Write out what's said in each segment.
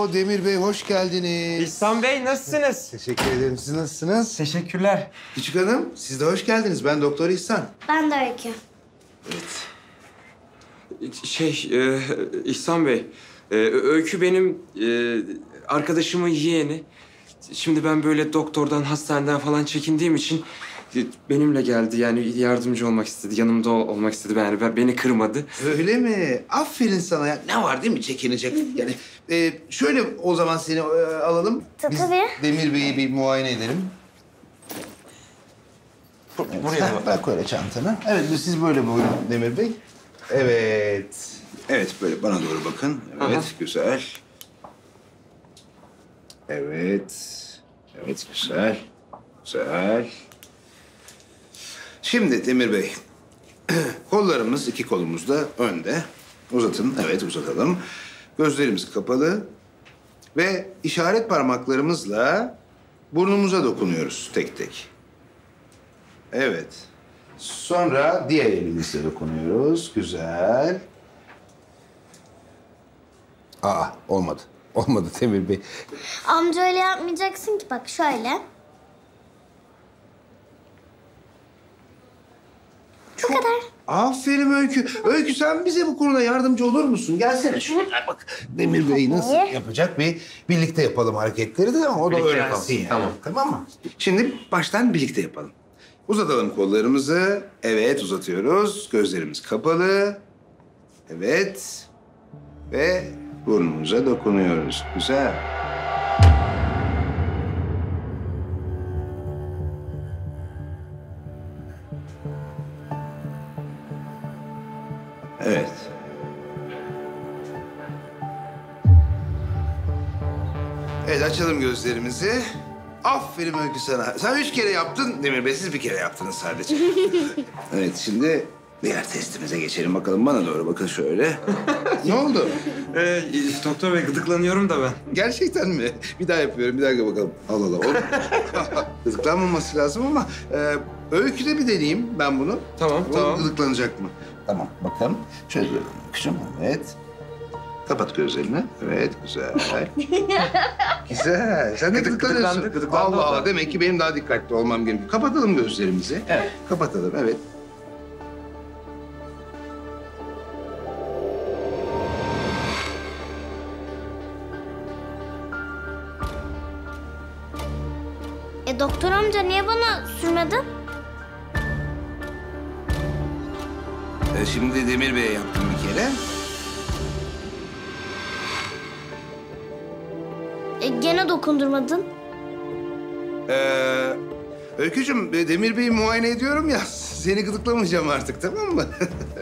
Oo Demir Bey hoş geldiniz. İhsan Bey nasılsınız? Teşekkür ederim. Siz nasılsınız? Teşekkürler. Küçük hanım siz de hoş geldiniz. Ben Doktor İhsan. Ben de Öykü. Şey, e, İhsan Bey, e, Öykü benim e, arkadaşımın yeğeni. Şimdi ben böyle doktordan, hastaneden falan çekindiğim için benimle geldi. Yani yardımcı olmak istedi, yanımda ol- olmak istedi. Yani ben, beni kırmadı. Öyle mi? Aferin sana ya. Ne var değil mi çekinecek? Yani e, şöyle o zaman seni e, alalım. Tabii. Biz Demir Bey'i bir muayene edelim. Buraya Heh, bırak öyle çantanı. Evet siz böyle buyurun Demir Bey. Evet. Evet böyle bana doğru bakın. Evet Aha. güzel. Evet. Evet güzel. Güzel. Şimdi Demir Bey. Kollarımız iki kolumuz da önde. Uzatın. Evet uzatalım. Gözlerimiz kapalı. Ve işaret parmaklarımızla burnumuza dokunuyoruz tek tek. Evet. Sonra diğer elimizle dokunuyoruz. Güzel. Aa olmadı. Olmadı Demir Bey. Amca öyle yapmayacaksın ki bak şöyle. Bu kadar. Aferin Öykü. Öykü sen bize bu konuda yardımcı olur musun? Gelsene şuraya bak. Demir Bey nasıl yapacak bir birlikte yapalım hareketleri de ama o da Birlikte öyle yapsın, kalsın. yani. tamam. Tamam mı? Şimdi baştan birlikte yapalım. Uzatalım kollarımızı. Evet uzatıyoruz. Gözlerimiz kapalı. Evet. Ve burnumuza dokunuyoruz. Güzel. Açalım gözlerimizi. Aferin Öykü sana. Sen üç kere yaptın Demir Bey. Siz bir kere yaptınız sadece. evet şimdi diğer testimize geçelim bakalım. Bana doğru bakın şöyle. ne oldu? Ee, doktor Bey gıdıklanıyorum da ben. Gerçekten mi? Bir daha yapıyorum. Bir dakika bakalım. Allah Allah. Oğlum. Gıdıklanmaması lazım ama e, öyküde bir deneyeyim ben bunu. Tamam, O tamam. Gıdıklanacak mı? Tamam bakalım. Şöyle bakacağım. Evet. Kapat gözlerini. Evet güzel. güzel. Sen de Gıdık- gıdıklanıyorsun. gıdıklandı, gıdıklandı Allah. Allah. Demek ki benim daha dikkatli olmam gerekiyor. Kapatalım gözlerimizi. Evet. Kapatalım evet. E doktor amca niye bana sürmedin? E, şimdi Demir Bey'e yaptım bir kere. E gene dokundurmadın. Ee, Öykücüm, e, Demir Bey'i muayene ediyorum ya. Seni gıdıklamayacağım artık, tamam mı?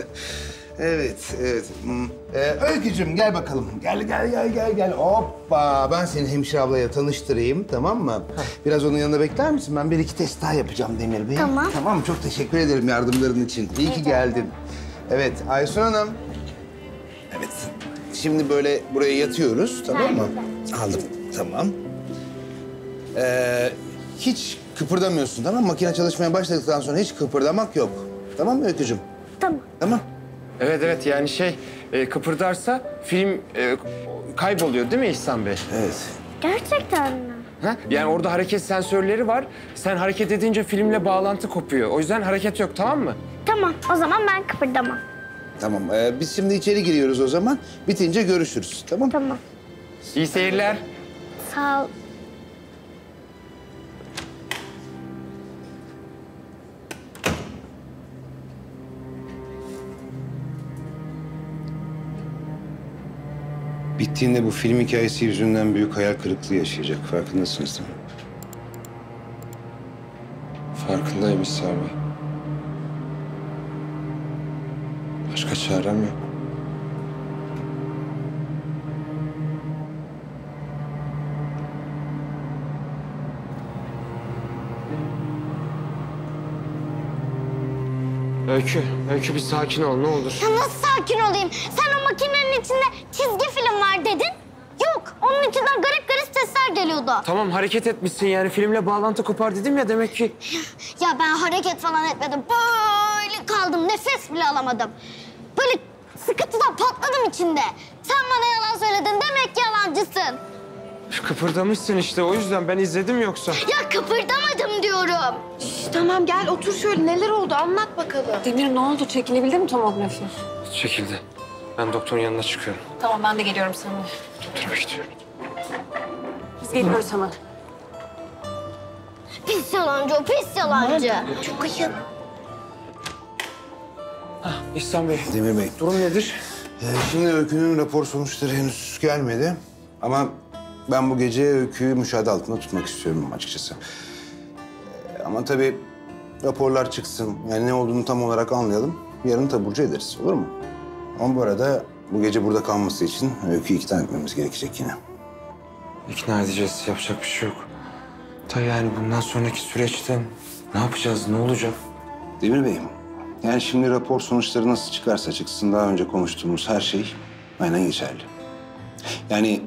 evet, evet. Hmm. Ee, Öykücüm gel bakalım. Gel, gel, gel, gel, gel. Hoppa. Ben seni hemşire ablaya tanıştırayım, tamam mı? Biraz onun yanında bekler misin? Ben bir iki test daha yapacağım Demir Bey. Tamam. Tamam, çok teşekkür ederim yardımların için. İyi ki geldin. Evet, Aysun Hanım. Evet. Şimdi böyle buraya yatıyoruz, tamam mı? Aldım, tamam. Ee, hiç kıpırdamıyorsun tamam mı? Makine çalışmaya başladıktan sonra hiç kıpırdamak yok. Tamam mı Öykücüm? Tamam. Tamam. Evet evet yani şey e, kıpırdarsa film e, kayboluyor değil mi İhsan Bey? Evet. Gerçekten mi? Ha? Yani orada hareket sensörleri var. Sen hareket edince filmle bağlantı kopuyor. O yüzden hareket yok tamam mı? Tamam o zaman ben kıpırdamam. Tamam. Ee, biz şimdi içeri giriyoruz o zaman. Bitince görüşürüz. Tamam. Tamam. İyi seyirler. Sağ ol. Bittiğinde bu film hikayesi yüzünden büyük hayal kırıklığı yaşayacak. Farkındasınız değil mi? Farkındayım Bey. Başka çarem yok. Öykü, Öykü bir sakin ol ne olur. Ya nasıl sakin olayım? Sen o makinenin içinde çizgi film var dedin. Yok, onun içinden garip garip sesler geliyordu. Tamam hareket etmişsin yani filmle bağlantı kopar dedim ya demek ki. Ya ben hareket falan etmedim. Böyle kaldım, nefes bile alamadım. Böyle sıkıntıdan patladım içinde. Sen bana yalan söyledin demek yalancısın. Kıpırdamışsın işte o yüzden ben izledim yoksa. Ya kıpırdamadım diyorum. Tamam gel otur şöyle neler oldu anlat bakalım. Demir ne oldu? Çekilebildi mi tomografi? Çekildi. Ben doktorun yanına çıkıyorum. Tamam ben de geliyorum seninle. Doktora gidiyorum. Biz geliyoruz hemen. Pis yalancı o pis yalancı. Çok ayıp. İhsan Bey, Demir Bey. durum nedir? Ee, şimdi Öykü'nün rapor sonuçları henüz gelmedi. Ama ben bu gece Öykü'yü müşahede altında tutmak istiyorum açıkçası. Ee, ama tabii raporlar çıksın. Yani ne olduğunu tam olarak anlayalım. Yarın taburcu ederiz. Olur mu? Ama bu arada bu gece burada kalması için Öykü'yü ikna etmemiz gerekecek yine. İkna edeceğiz, yapacak bir şey yok. Ta yani bundan sonraki süreçte ne yapacağız, ne olacak? Demir Bey'im, yani şimdi rapor sonuçları nasıl çıkarsa çıksın daha önce konuştuğumuz her şey aynen geçerli. Yani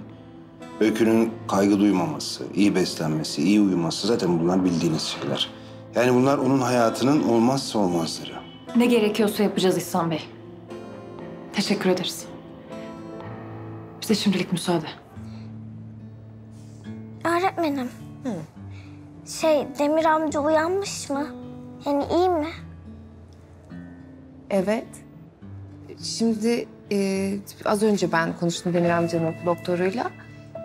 Öykü'nün kaygı duymaması, iyi beslenmesi, iyi uyuması zaten bunlar bildiğiniz şeyler. Yani bunlar onun hayatının olmazsa olmazları. Ne gerekiyorsa yapacağız İhsan Bey. Teşekkür ederiz. Bize şimdilik müsaade. Öğretmenim. Şey Demir amca uyanmış mı? Yani iyi mi? Evet. Şimdi e, az önce ben konuştum Demir amcanın doktoruyla.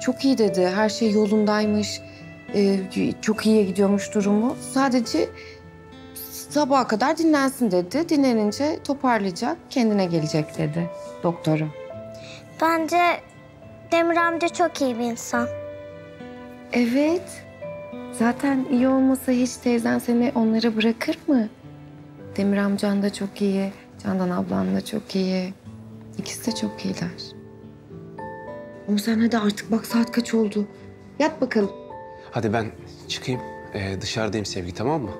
Çok iyi dedi. Her şey yolundaymış. E, çok iyiye gidiyormuş durumu. Sadece sabaha kadar dinlensin dedi. Dinlenince toparlayacak, kendine gelecek dedi doktoru. Bence Demir amca çok iyi bir insan. Evet. Zaten iyi olmasa hiç teyzen seni onlara bırakır mı? Demir amcan da çok iyi. Candan ablan da çok iyi. İkisi de çok iyiler. Ama sen hadi artık bak saat kaç oldu. Yat bakalım. Hadi ben çıkayım. Ee, dışarıdayım Sevgi tamam mı?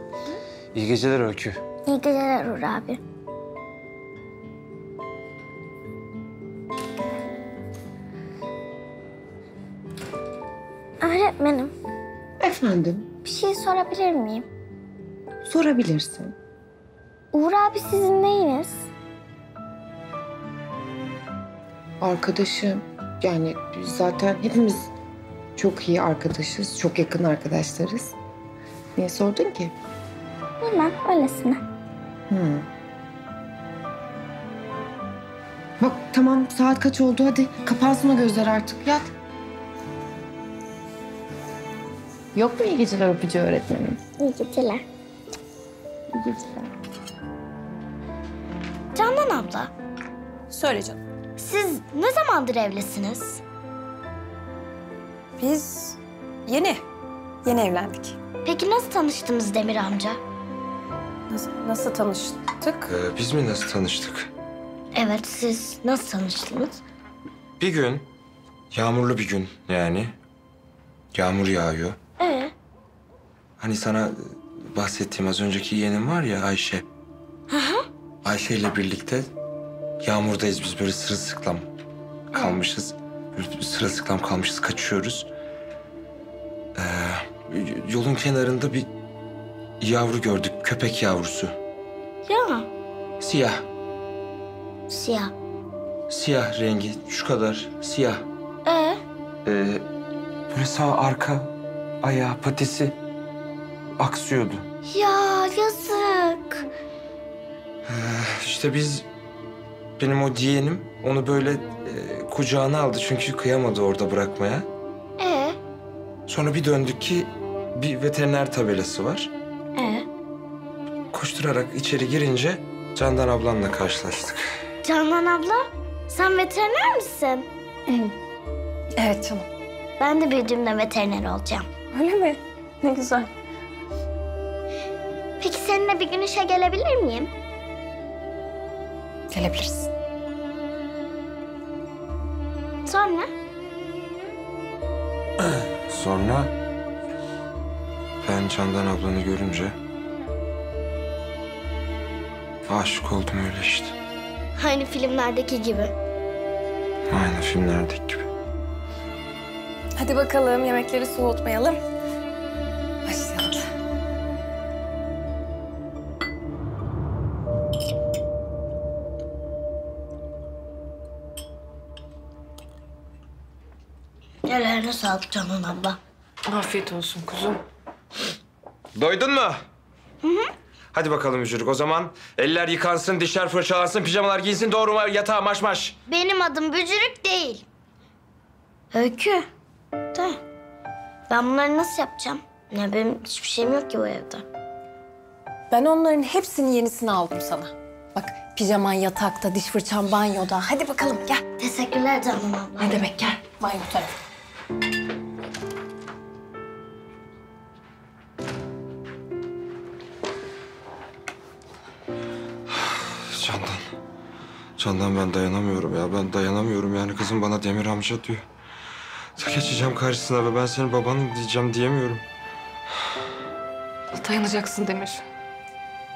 İyi geceler Öykü. İyi geceler Uğur abi. Öğretmenim, Efendim, bir şey sorabilir miyim? sorabilirsin. Uğur abi sizin neyiniz? Arkadaşım. Yani zaten hepimiz çok iyi arkadaşız, çok yakın arkadaşlarız. Niye sordun ki? Bilmem, öylesine. Hı. Bak tamam saat kaç oldu hadi kapansın o gözler artık yat. Yok mu iyi geceler öpücü öğretmenim? İyi geceler. İyi geceler. Candan abla, Söyle canım. Siz ne zamandır evlisiniz? Biz yeni, yeni evlendik. Peki nasıl tanıştınız Demir amca? Nasıl, nasıl tanıştık? Ee, biz mi nasıl tanıştık? Evet, siz nasıl tanıştınız? Bir gün, yağmurlu bir gün yani. Yağmur yağıyor. Ee, Hani sana bahsettiğim az önceki yeğenim var ya Ayşe. Ayşe ile birlikte yağmurdayız biz böyle sırılsıklam kalmışız. Böyle sırılsıklam kalmışız kaçıyoruz. Ee, yolun kenarında bir yavru gördük köpek yavrusu. ya Siyah. siyah. Siyah rengi şu kadar siyah. Ee, Ee, böyle sağ arka ayağı patisi aksıyordu. ya yazık. İşte biz benim o yeğenim onu böyle e, kucağına aldı çünkü kıyamadı orada bırakmaya. Ee, Sonra bir döndük ki bir veteriner tabelası var. ee. Koşturarak içeri girince Candan ablamla karşılaştık. Canan abla, sen veteriner misin? Evet canım. Ben de büyüdüğümde veteriner olacağım. Öyle mi? Ne güzel. Peki seninle bir gün işe gelebilir miyim? Gelebilirsin. Sonra? Sonra ben Candan ablanı görünce aşık oldum öyle işte. Aynı filmlerdeki gibi. Aynı filmlerdeki gibi. Hadi bakalım yemekleri soğutmayalım. Ellerine sağlık Canan abla. Afiyet olsun kuzum. Doydun mu? Hı hı. Hadi bakalım Bücürük. O zaman eller yıkansın, dişler fırçalansın, pijamalar giysin, doğru mu yatağa maş maş. Benim adım Bücürük değil. Öykü. De. Ben bunları nasıl yapacağım? Ya benim hiçbir şeyim yok ki bu evde. Ben onların hepsinin yenisini aldım sana. Bak pijaman yatakta, diş fırçan banyoda. Hadi bakalım gel. Teşekkürler Canan abla. Ne demek gel. Banyo bu Candan. Candan ben dayanamıyorum ya. Ben dayanamıyorum yani. Kızım bana Demir amca diyor. Geçeceğim karşısına ve ben senin babanım diyeceğim diyemiyorum. Dayanacaksın Demir.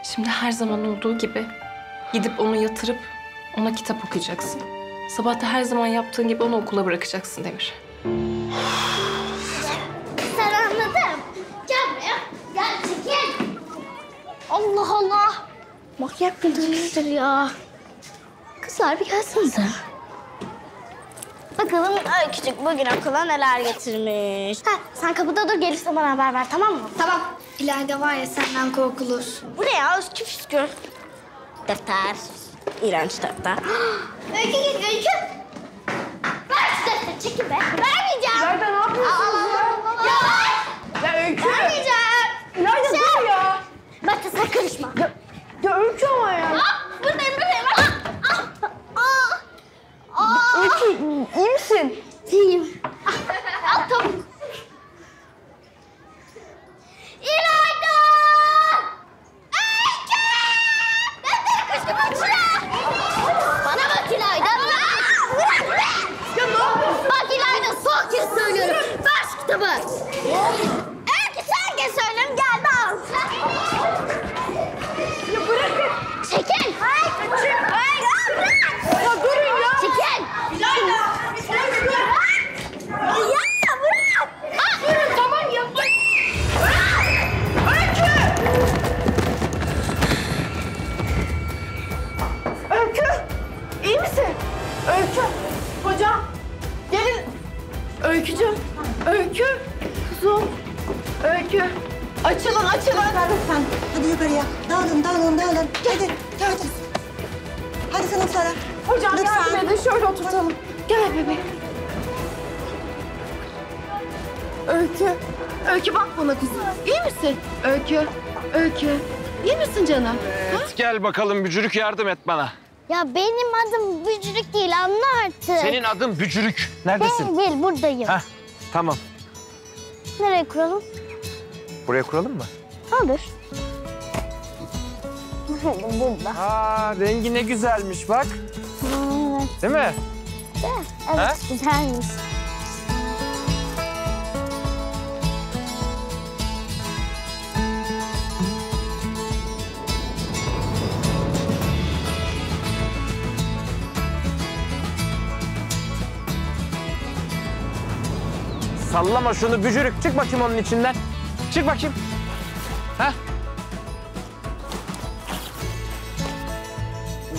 Şimdi her zaman olduğu gibi gidip onu yatırıp ona kitap okuyacaksın. Sabah da her zaman yaptığın gibi onu okula bırakacaksın Demir. Sen anladım. Gel buraya. Gel çekil. Allah Allah. Manyak mıdır ya? Kızlar bir gelsenize. Bakalım Öykücük bugün okula neler getirmiş. Ha, sen kapıda dur gelirse bana haber ver tamam mı? Tamam. İleride var ya senden korkulur. Bu ne ya üskü püskü. Defter. İğrenç defter. öykü git Öykü. Ver şu defteri çekin be. Vermeyeceğim. Nerede ne yapıyorsun ya? Ya ver. Ya Öykü. Vermeyeceğim. Nerede dur ya? Bak sen karışma. Ya, ya Öykü ama ya. Aa, buradayım buradayım. Aa, aa, aa. Öykü iyi misin? İyiyim. Misin canım? Ha? Gel bakalım Bücürük yardım et bana. Ya benim adım Bücürük değil anla artık. Senin adın Bücürük. Neredesin? Değil, değil buradayım. Heh, tamam. Nereye kuralım? Buraya kuralım mı? Olur. Burada. Aa, rengi ne güzelmiş bak. Evet, Değil mi? evet Ha? güzelmiş. Sallama şunu Bücürük. Çık bakayım onun içinden. Çık bakayım. Heh.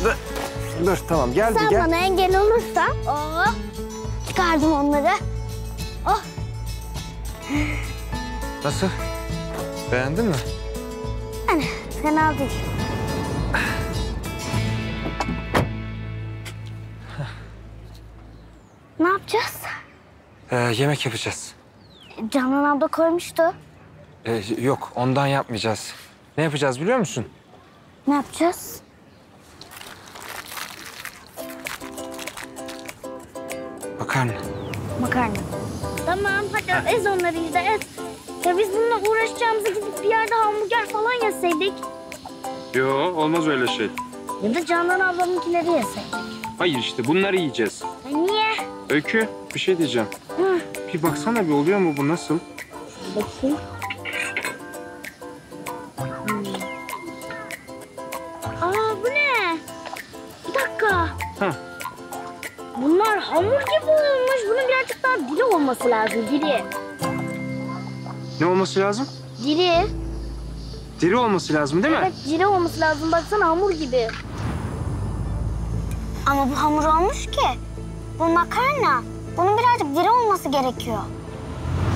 Dur, dur tamam geldi Sen gel. bana engel olursan, oh, çıkardım onları. Oh, Nasıl? Beğendin mi? hani fena değil. Ee, yemek yapacağız. Canan abla koymuştu. Ee, yok, ondan yapmayacağız. Ne yapacağız biliyor musun? Ne yapacağız? Makarna. Makarna. Tamam hadi ez onları işte ez. Ya biz bununla uğraşacağımızı gidip bir yerde hamburger falan yeseydik. Yo olmaz öyle şey. Ya da Canan ablamınkileri yeseydik. Hayır işte bunları yiyeceğiz. Ya niye? Öykü bir şey diyeceğim. Bir baksana bir oluyor mu bu nasıl? Bakayım. Aa bu ne? Bir dakika. Heh. Bunlar hamur gibi olmuş. Bunun birazcık daha diri olması lazım. Diri. Ne olması lazım? Diri. Diri olması lazım değil mi? Evet diri olması lazım. Baksana hamur gibi. Ama bu hamur olmuş ki. Bu makarna. Bunun birazcık diri olması gerekiyor.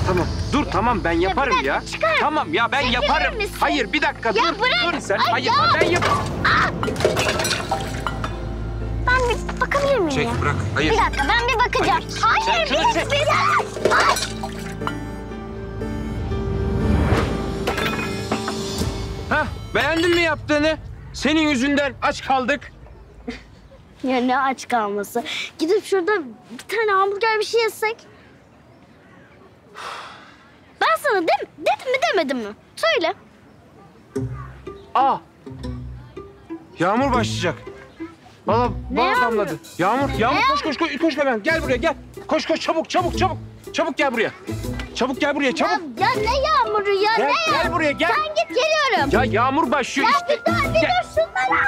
Tamam. Dur tamam ben yaparım dakika, ya. çıkarım. Tamam ya ben Çekilir yaparım. misin? Hayır bir dakika Ya dur. bırak. Dur sen. Ay Hayır ya. ben yap. Ben bir bakabilir miyim Çek ya? bırak. Hayır. Bir dakika ben bir bakacağım. Hayır, şunu bir, çek. bir Ay. Hah beğendin mi yaptığını? Senin yüzünden aç kaldık. Ya ne aç kalması. Gidip şurada bir tane hamburger bir şey yesek. Ben sana dem dedim mi demedim mi? Söyle. Aa. Yağmur başlayacak. Valla bana damladı. Yağmur, yağmur koş koş koş koş hemen. Gel buraya gel. Koş koş çabuk çabuk çabuk. Çabuk gel buraya. Çabuk gel buraya Ya, çabuk. ya ne yağmuru ya Gel, ne gel buraya, gel. Sen git geliyorum. Ya yağmur başlıyor Ya işte. bir dur bir Gel. dur şunları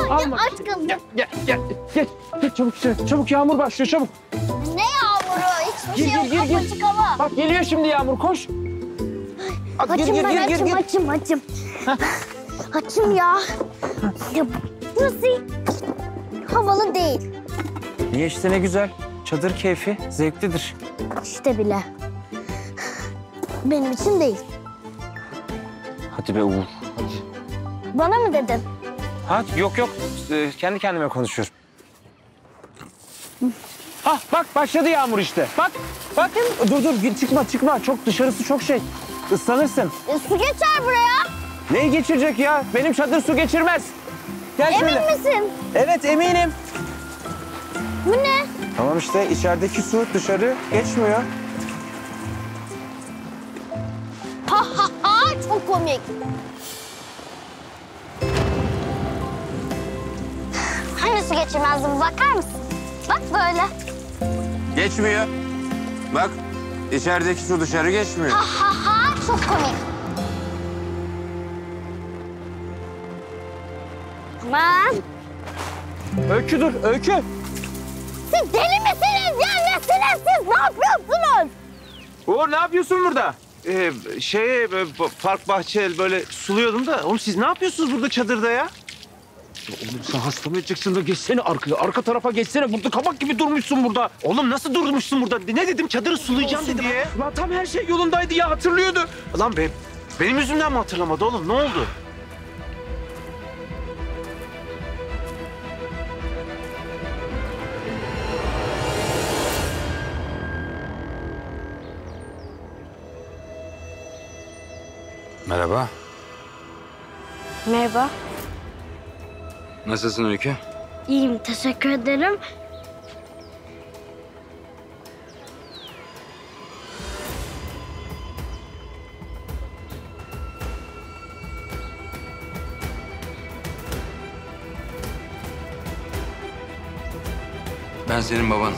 alsana. Alma. Ya aç kaldım. Gel gel gel. Geç. Geç çabuk içeri. Çabuk yağmur başlıyor çabuk. Ne yağmuru? Hiçbir Gir, şey gir, yok. gir, hava. Bak geliyor şimdi yağmur koş. Gir Açım gir ben gir açım gir. açım açım. Açım ya. Ya burası havalı değil. Niye işte ne güzel. Çadır keyfi zevklidir. İşte bile. Benim için değil. Hadi be Uğur. Bana mı dedin? Ha yok yok Ee, kendi kendime konuşuyorum. Ah bak başladı yağmur işte. Bak bak. Dur dur git, çıkma çıkma. Çok dışarısı çok şey. Islanırsın. E, su geçer buraya. Neyi geçirecek ya? Benim çadır su geçirmez. Gel Emin şöyle. misin? Evet eminim. Bu ne? Tamam işte içerideki su dışarı geçmiyor. Ha ha ha çok komik. Hani su geçirmezdim bakar mısın? Bak böyle. Geçmiyor. Bak içerideki su dışarı geçmiyor. Ha ha ha çok komik. Aman Öykü dur öykü. siz deli misiniz ya nesiniz siz ne yapıyorsunuz? Uğur ne yapıyorsun burada? Ee, şey park bahçe böyle suluyordum da. Oğlum siz ne yapıyorsunuz burada çadırda ya? Oğlum sen hasta mı edeceksin de geçsene arkaya. Arka tarafa geçsene. Burada kabak gibi durmuşsun burada. Oğlum nasıl durmuşsun burada? Ne dedim? Çadırı sulayacağım dedim. Diye. Ulan tam her şey yolundaydı ya hatırlıyordu. Lan be, benim yüzümden mi hatırlamadı oğlum? Ne oldu? Merhaba. Merhaba. Nasılsın Öykü? İyiyim teşekkür ederim. Ben senin babanım.